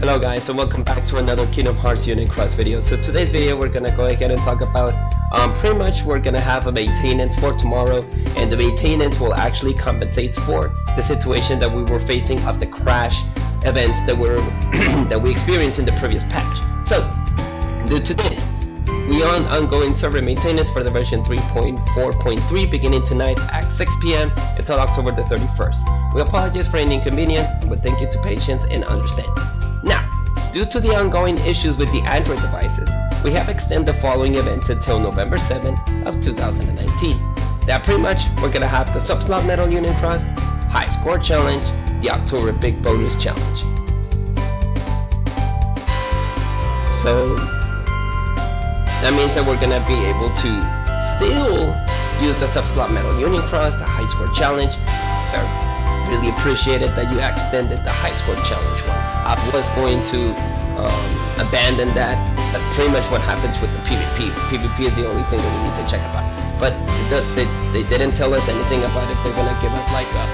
Hello guys and welcome back to another Kingdom Hearts Union Cross video. So today's video we're gonna go ahead and talk about um, pretty much we're gonna have a maintenance for tomorrow and the maintenance will actually compensate for the situation that we were facing of the crash events that were that we experienced in the previous patch. So due to this we are on ongoing server maintenance for the version 3.4.3 beginning tonight at 6 p.m. until October the 31st. We apologize for any inconvenience, but thank you to patience and understanding. Now, due to the ongoing issues with the Android devices, we have extended the following events until November 7 of 2019. That pretty much, we're gonna have the Subslot Medal Union Cross, High Score Challenge, the October Big Bonus Challenge. So, that means that we're gonna be able to still use the Subslot Medal Union Cross, the High Score Challenge. Really appreciated that you extended the High Score Challenge one. I was going to um, abandon that. That's pretty much what happens with the PvP. PvP is the only thing that we need to check about. But the, they, they didn't tell us anything about if they're gonna give us like a,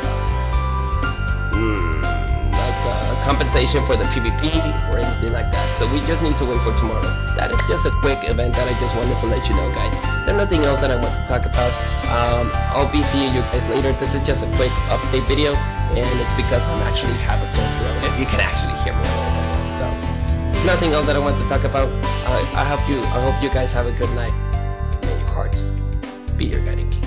mm, like a compensation for the PvP or anything like that. So we just need to wait for tomorrow. That is just a quick event that I just wanted to let you know, guys. There's nothing else that I want to talk about. Um, I'll be seeing you guys later. This is just a quick update video and it's because I'm actually have a sore throat. If you can actually hear me a little bit, so nothing else that I want to talk about. Uh, I hope you, I hope you guys have a good night. May your hearts be your guiding key.